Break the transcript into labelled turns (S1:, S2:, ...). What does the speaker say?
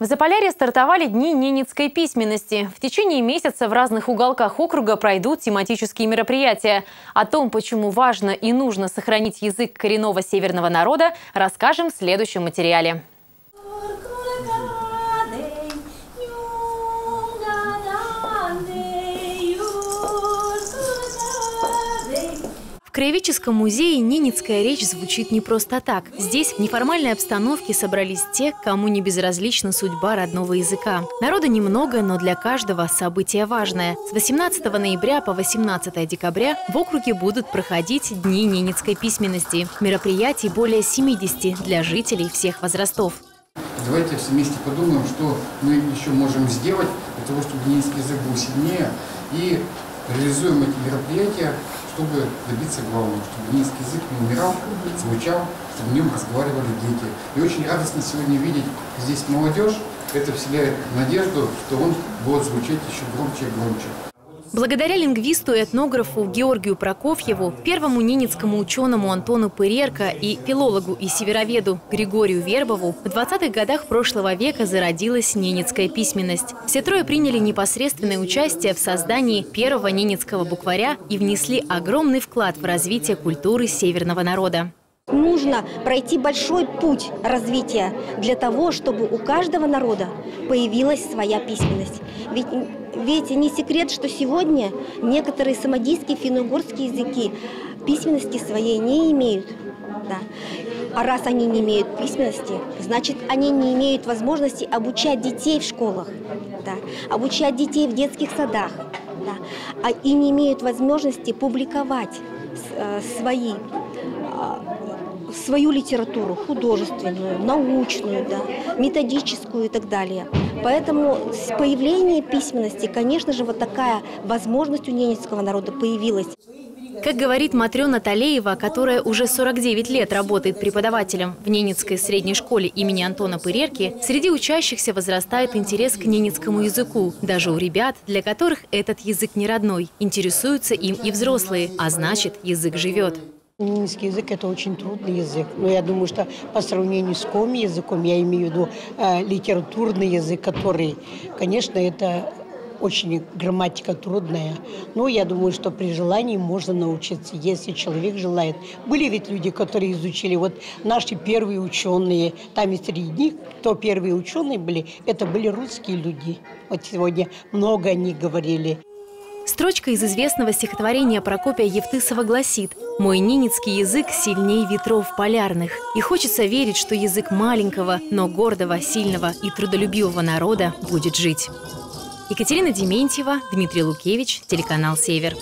S1: В Заполярье стартовали Дни ненецкой письменности. В течение месяца в разных уголках округа пройдут тематические мероприятия. О том, почему важно и нужно сохранить язык коренного северного народа, расскажем в следующем материале. Краеведческом музее Ненецкая речь звучит не просто так. Здесь в неформальной обстановке собрались те, кому не безразлична судьба родного языка. Народа немного, но для каждого событие важное. С 18 ноября по 18 декабря в округе будут проходить Дни Ненецкой письменности. Мероприятий более 70 для жителей всех возрастов.
S2: Давайте все вместе подумаем, что мы еще можем сделать для того, чтобы ненецкий язык был сильнее и реализуем эти мероприятия, чтобы добиться главного, чтобы низкий язык не умирал, звучал, чтобы в нем разговаривали дети. И очень радостно сегодня видеть здесь молодежь. Это вселяет надежду, что он будет звучать еще громче и громче.
S1: Благодаря лингвисту и этнографу Георгию Прокофьеву, первому ненецкому ученому Антону Пырерко и филологу и североведу Григорию Вербову в 20-х годах прошлого века зародилась ненецкая письменность. Все трое приняли непосредственное участие в создании первого ненецкого букваря и внесли огромный вклад в развитие культуры северного народа.
S3: Нужно пройти большой путь развития для того, чтобы у каждого народа появилась своя письменность. Ведь ведь не секрет, что сегодня некоторые самодийские финно-угорские языки письменности своей не имеют. Да. А раз они не имеют письменности, значит, они не имеют возможности обучать детей в школах, да, обучать детей в детских садах, да, а и не имеют возможности публиковать э, свои свою литературу, художественную, научную, да, методическую и так далее. Поэтому с появлением письменности, конечно же, вот такая возможность у ненецкого народа появилась.
S1: Как говорит Матрена Талеева, которая уже 49 лет работает преподавателем в Ненецкой средней школе имени Антона Пырерки, среди учащихся возрастает интерес к ненецкому языку. Даже у ребят, для которых этот язык не родной, интересуются им и взрослые, а значит, язык живет.
S4: Ненецкий язык – это очень трудный язык. Но я думаю, что по сравнению с коми языком, я имею в виду э, литературный язык, который, конечно, это очень грамматика трудная. Но я думаю, что при желании можно научиться, если человек желает. Были ведь люди, которые изучили, вот наши первые ученые, там и среди них, кто первые ученые были, это были русские люди. Вот сегодня много о них говорили.
S1: Строчка из известного стихотворения Прокопия Евтысова гласит «Мой ненецкий язык сильнее ветров полярных». И хочется верить, что язык маленького, но гордого, сильного и трудолюбивого народа будет жить. Екатерина Дементьева, Дмитрий Лукевич, телеканал «Север».